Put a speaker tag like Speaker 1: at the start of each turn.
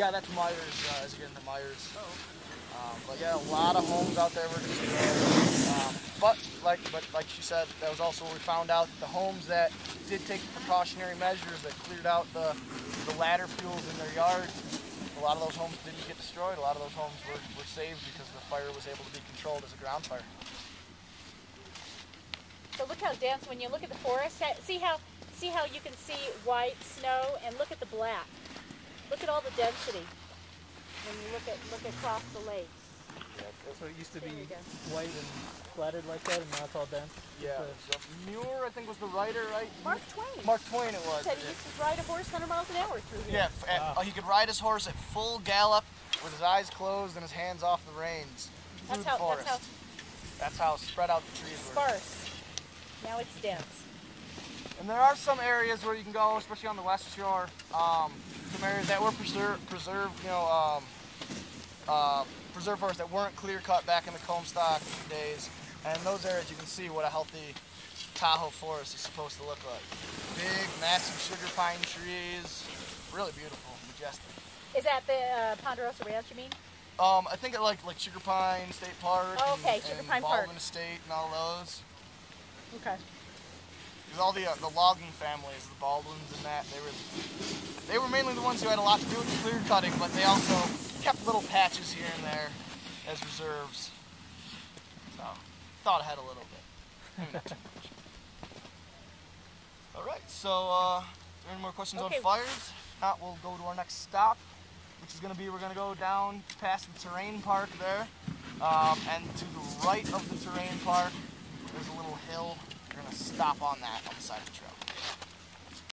Speaker 1: Yeah, that's Meyers, uh, you get into Meyers. Um, but yeah, a lot of homes out there were destroyed. Um, but like, but like she said, that was also where we found out that the homes that did take precautionary measures that cleared out the, the ladder fuels in their yards, a lot of those homes didn't get destroyed. A lot of those homes were, were saved because the fire was able to be controlled as a ground fire.
Speaker 2: So look how dense. When you look at the forest, see how see how you can see white snow, and look at the black. Look at all the density when you look at look across the lake.
Speaker 3: So it used to
Speaker 2: There
Speaker 3: be white and flattered like that, and now it's all dense.
Speaker 1: Yeah.
Speaker 3: So-
Speaker 1: So Muir, I think, was the writer, right?
Speaker 2: Mark Twain
Speaker 1: Mark Twain, it was.
Speaker 2: said he used to ride a horse 100 miles an hour through here.
Speaker 1: Yeah, f- at- uh, he could ride his horse at full gallop with his eyes closed and his hands off the reins
Speaker 2: That's how
Speaker 1: forest.
Speaker 2: that's how
Speaker 1: That's how spread out the trees were.
Speaker 2: sparse. Now it's dense.
Speaker 1: And there are some areas where you can go, especially on the west shore. Um, some areas that were preserved, preserved, you know, um, uh, preserved forests that weren't clear cut back in the Comstock days. And in those areas, you can see what a healthy Tahoe forest is supposed to look like. Big, massive sugar pine trees, really beautiful, majestic.
Speaker 2: Is that the uh, Ponderosa Ranch? You mean?
Speaker 1: Um, I think it like like Sugar Pine State Park.
Speaker 2: Oh, okay,
Speaker 1: and,
Speaker 2: Sugar Pine Park.
Speaker 1: Baldwin Estate and all those.
Speaker 2: Okay.
Speaker 1: Because all the uh, the logging families, the Baldwins and that, they were they were mainly the ones who had a lot to do with clear cutting, but they also kept little patches here and there as reserves. So thought ahead a little bit. Maybe not too much. All right. So, uh, are there any more questions
Speaker 2: Okay.
Speaker 1: on fires? If not, we'll go to our next stop, which is going to be we're going to go down past the terrain park there, um, and to the right of the terrain park, there's a little hill. Stop on that on the side of the trail.